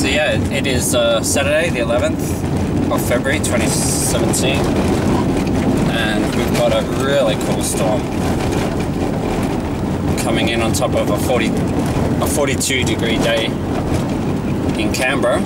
So yeah, it is uh, Saturday the 11th of February 2017 and we've got a really cool storm coming in on top of a 40 a 42 degree day in Canberra.